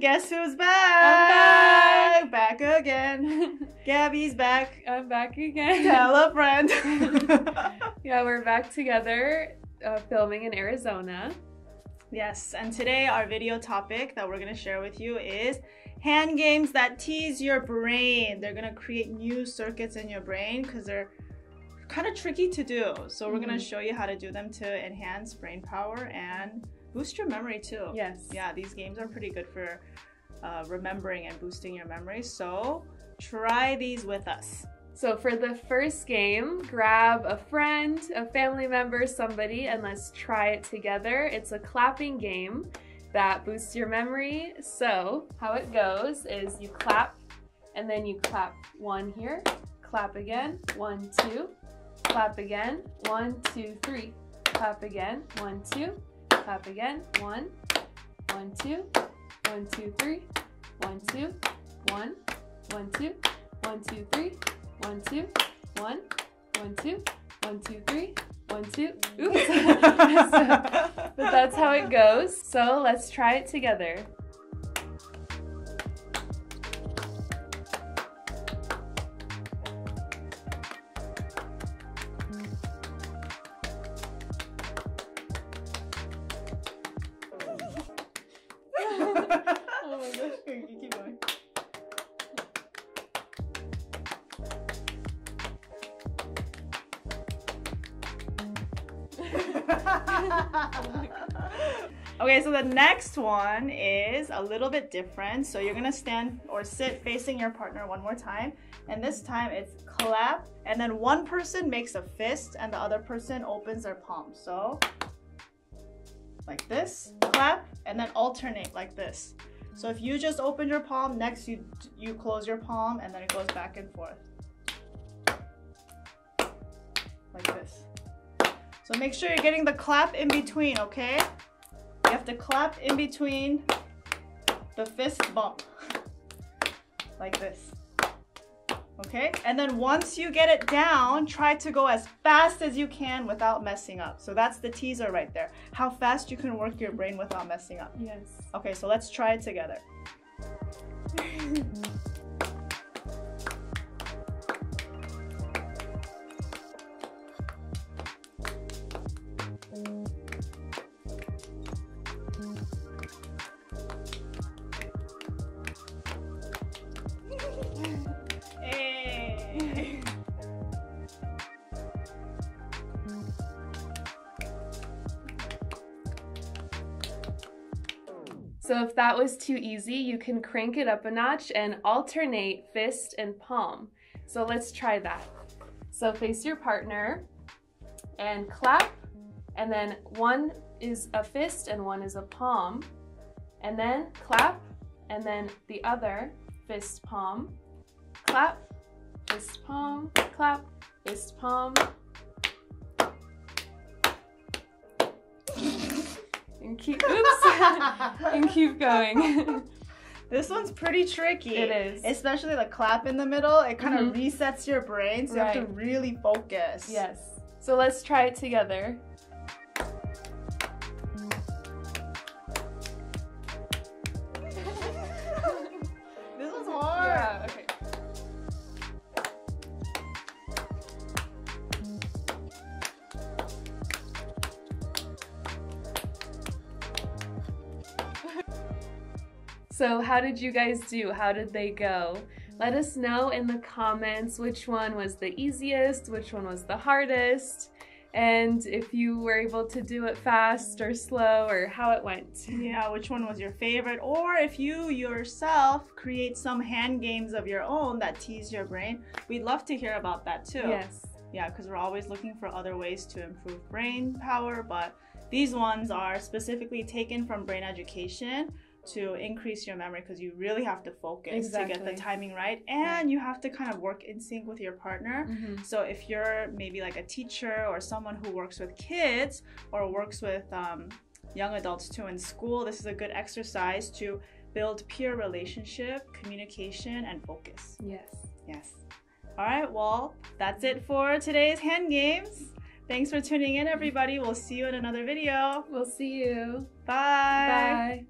guess who's back? I'm back. Back again. Gabby's back. I'm back again. Tell a friend. yeah, we're back together uh, filming in Arizona. Yes, and today our video topic that we're going to share with you is hand games that tease your brain. They're going to create new circuits in your brain because they're kind of tricky to do. So we're mm-hmm. going to show you how to do them to enhance brain power and boost your memory too. Yes. Yeah, these games are pretty good for uh, remembering and boosting your memory. So try these with us. So for the first game, grab a friend, a family member, somebody, and let's try it together. It's a clapping game that boosts your memory. So how it goes is you clap and then you clap one here, clap again, one, two, clap again, one, two, three, clap again, one, two, clap again, one, one, two, one, two, three, one, two, one, one, two, one, two, three, one, two, one, one, two, one, two, three, one, two. Oops. but that's how it goes. So let's try it together. okay, so the next one is a little bit different. So you're gonna stand or sit facing your partner one more time. And this time it's clap, and then one person makes a fist and the other person opens their palm. So like this, clap, and then alternate like this. So if you just open your palm, next you you close your palm and then it goes back and forth. Like this. So make sure you're getting the clap in between, okay? You have to clap in between the fist bump. Like this. Okay? And then once you get it down, try to go as fast as you can without messing up. So that's the teaser right there. How fast you can work your brain without messing up. Yes. Okay, so let's try it together. So if that was too easy, you can crank it up a notch and alternate fist and palm. So let's try that. So face your partner and clap, and then one is a fist and one is a palm, and then clap, and then the other fist palm, clap, fist palm, clap, fist palm, and keep oops and keep going. This one's pretty tricky. It is. Especially the clap in the middle. It kind of mm -hmm. resets your brain, so right. you have to really focus. Yes. So let's try it together. So how did you guys do? How did they go? Let us know in the comments which one was the easiest, which one was the hardest, and if you were able to do it fast or slow or how it went. Yeah, which one was your favorite, or if you yourself create some hand games of your own that tease your brain, we'd love to hear about that too. Yes. Yeah, because we're always looking for other ways to improve brain power, but these ones are specifically taken from brain education to increase your memory because you really have to focus exactly. to get the timing right and you have to kind of work in sync with your partner mm-hmm. so if you're maybe like a teacher or someone who works with kids or works with um, young adults too in school this is a good exercise to build peer relationship communication and focus yes yes all right well that's it for today's hand games Thanks for tuning in, everybody. We'll see you in another video. We'll see you. Bye. Bye.